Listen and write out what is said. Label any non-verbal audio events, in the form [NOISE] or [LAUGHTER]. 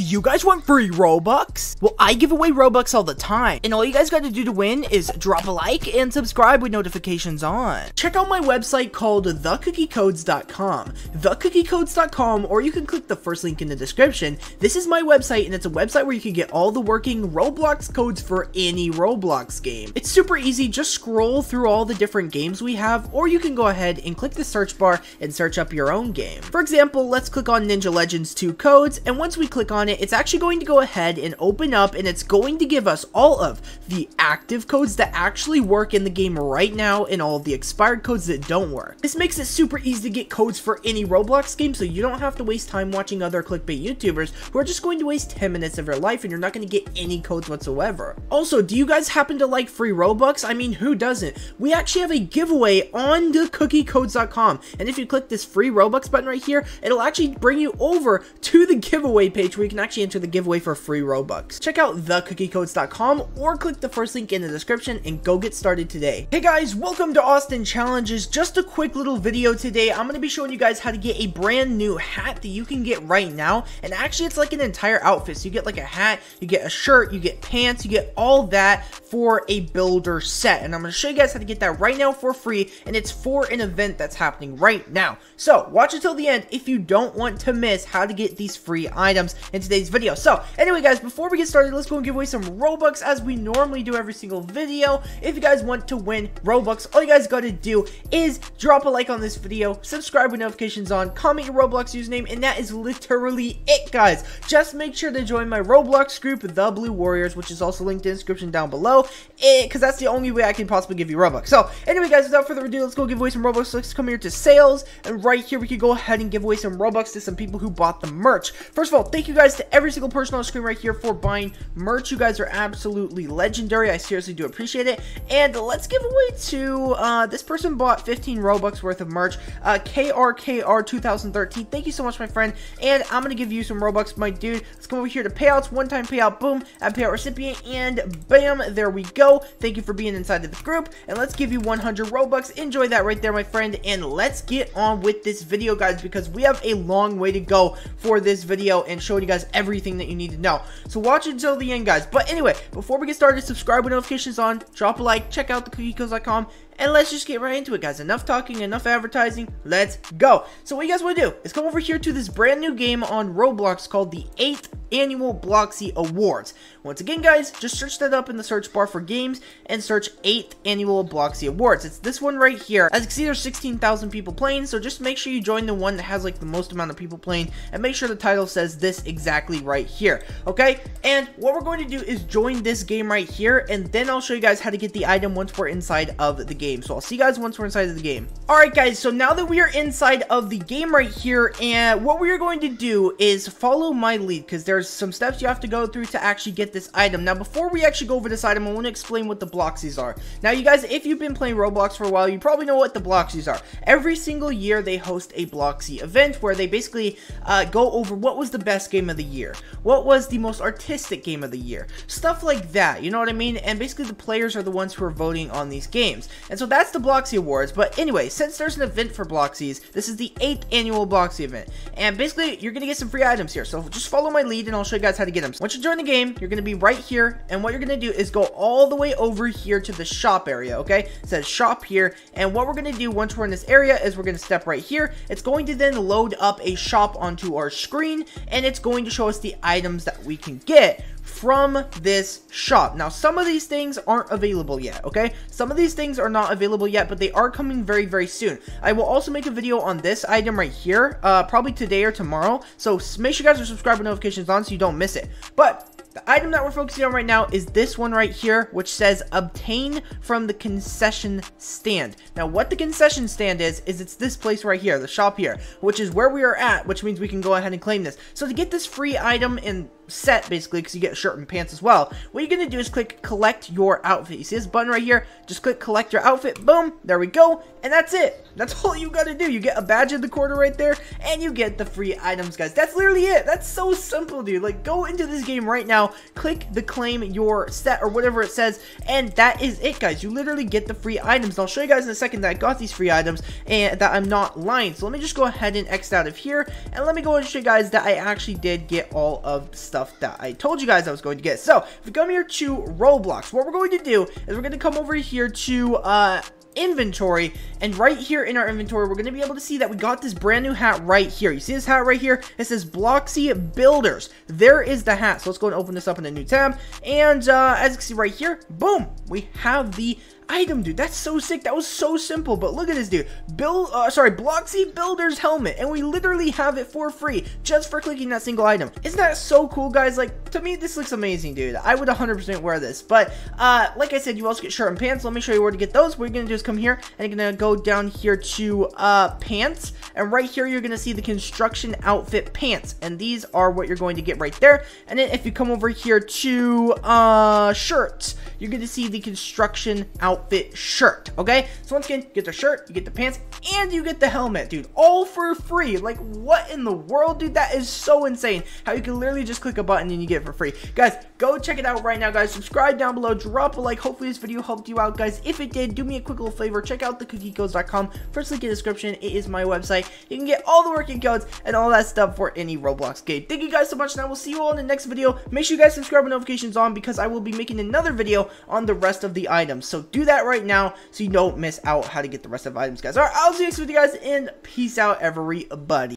Do you guys want free Robux? Well, I give away Robux all the time, and all you guys got to do to win is drop a like and subscribe with notifications on. Check out my website called thecookiecodes.com, thecookiecodes.com, or you can click the first link in the description. This is my website, and it's a website where you can get all the working Roblox codes for any Roblox game. It's super easy, just scroll through all the different games we have, or you can go ahead and click the search bar and search up your own game. For example, let's click on Ninja Legends 2 codes, and once we click on it, it's actually going to go ahead and open up and it's going to give us all of the active codes that actually work in the game right now and all the expired codes that don't work. This makes it super easy to get codes for any Roblox game so you don't have to waste time watching other clickbait YouTubers who are just going to waste 10 minutes of your life and you're not going to get any codes whatsoever. Also, do you guys happen to like free Robux? I mean, who doesn't? We actually have a giveaway on thecookiecodes.com and if you click this free Robux button right here, it'll actually bring you over to the giveaway page where you can actually enter the giveaway for free Robux. Check out thecookiecodes.com or click the first link in the description and go get started today. Hey guys, welcome to Austin Challenges. Just a quick little video today. I'm going to be showing you guys how to get a brand new hat that you can get right now. And actually, it's like an entire outfit. So you get like a hat, you get a shirt, you get pants, you get all that for a builder set. And I'm going to show you guys how to get that right now for free. And it's for an event that's happening right now. So watch until the end if you don't want to miss how to get these free items and in today's video. So, anyway guys, before we get started, let's go and give away some Robux as we normally do every single video. If you guys want to win Robux, all you guys got to do is drop a like on this video, subscribe with notifications on, comment your Roblox username, and that is literally it, guys. Just make sure to join my Roblox group, The Blue Warriors, which is also linked in the description down below, eh, because that's the only way I can possibly give you Robux. So, anyway guys, without further ado, let's go give away some Robux. Let's come here to sales, and right here we can go ahead and give away some Robux to some people who bought the merch. First of all, thank you guys to every single person on screen right here for buying merch. You guys are absolutely legendary. I seriously do appreciate it. And let's give away to, uh, this person bought 15 Robux worth of merch. Uh, KRKR2013. Thank you so much, my friend. And I'm going to give you some Robux, my dude. Let's come over here to payouts. One-time payout. Boom. Add payout recipient. And bam. There we go. Thank you for being inside of the group. And let's give you 100 Robux. Enjoy that right there, my friend. And let's get on with this video, guys, because we have a long way to go for this video and showing you guys everything that you need to know. So watch until the end, guys. But anyway, before we get started, subscribe with notifications on, drop a like, check out thecookiecodes.com, and let's just get right into it, guys. Enough talking, enough advertising. Let's go. So what you guys want to do is come over here to this brand new game on Roblox called the 8th Annual Bloxy Awards. Once again, guys, just search that up in the search bar for games and search 8th Annual Bloxy Awards. It's this one right here. As you can see, there's 16,000 people playing, so just make sure you join the one that has like the most amount of people playing and make sure the title says this exactly right here, okay? And what we're going to do is join this game right here, and then I'll show you guys how to get the item once we're inside of the game game. So I'll see you guys once we're inside of the game. Alright guys, so now that we are inside of the game right here, and what we are going to do is follow my lead, because there's some steps you have to go through to actually get this item. Now before we actually go over this item, I want to explain what the Bloxies are. Now you guys, if you've been playing Roblox for a while, you probably know what the Bloxies are. Every single year they host a Bloxy event where they basically uh, go over what was the best game of the year, what was the most artistic game of the year, stuff like that, you know what I mean? And basically the players are the ones who are voting on these games. And so that's the Bloxy Awards. But anyway, since there's an event for Bloxies, this is the 8th annual Bloxy event. And basically, you're going to get some free items here. So just follow my lead and I'll show you guys how to get them. So once you join the game, you're going to be right here. And what you're going to do is go all the way over here to the shop area, okay? It says shop here. And what we're going to do once we're in this area is we're going to step right here. It's going to then load up a shop onto our screen. And it's going to show us the items that we can get from this shop. Now, some of these things aren't available yet, okay? Some of these things are not available yet, but they are coming very, very soon. I will also make a video on this item right here, uh, probably today or tomorrow. So make sure you guys are subscribed with notifications on so you don't miss it. But the item that we're focusing on right now is this one right here, which says obtain from the concession stand. Now, what the concession stand is, is it's this place right here, the shop here, which is where we are at, which means we can go ahead and claim this. So to get this free item in set basically because you get a shirt and pants as well. What you're going to do is click collect your outfit. You see this button right here? Just click collect your outfit. Boom. There we go. And that's it. That's [LAUGHS] all you got to do. You get a badge in the corner right there and you get the free items, guys. That's literally it. That's so simple, dude. Like go into this game right now, click the claim your set or whatever it says, and that is it, guys. You literally get the free items. And I'll show you guys in a second that I got these free items and that I'm not lying. So let me just go ahead and X out of here and let me go and show you guys that I actually did get all of the stuff that I told you guys I was going to get. So if we come here to Roblox, what we're going to do is we're going to come over here to uh, inventory. And right here in our inventory we're going to be able to see that we got this brand new hat right here. You see this hat right here? It says bloxy builders. There is the hat. So let's go and open this up in a new tab. And uh, as you can see right here boom we have the item, dude. That's so sick. That was so simple. But look at this, dude. Bill, uh, sorry, Bloxy Builder's helmet. And we literally have it for free just for clicking that single item. Isn't that so cool, guys? Like, to me, this looks amazing, dude. I would 100% wear this. But, uh, like I said, you also get shirt and pants. Let me show you where to get those. What you're going to do is come here and you're going to go down here to, uh, pants. And right here, you're going to see the construction outfit pants. And these are what you're going to get right there. And then if you come over here to, uh, shirts, you're going to see the construction outfit shirt, okay? So once again, you get the shirt, you get the pants, and you get the helmet, dude. All for free. Like, what in the world, dude? That is so insane. How you can literally just click a button and you get it for free. Guys, go check it out right now, guys. Subscribe down below, drop a like. Hopefully this video helped you out, guys. If it did, do me a quick little favor. Check out thecookiecodes.com. First link in the description. It is my website. You can get all the working codes and all that stuff for any Roblox game. Thank you guys so much, and I will see you all in the next video. Make sure you guys subscribe with notifications on because I will be making another video on the rest of the items. So do that right now so you don't miss out how to get the rest of the items, guys. Alright, I'll see you next with you guys, and peace out, everybody.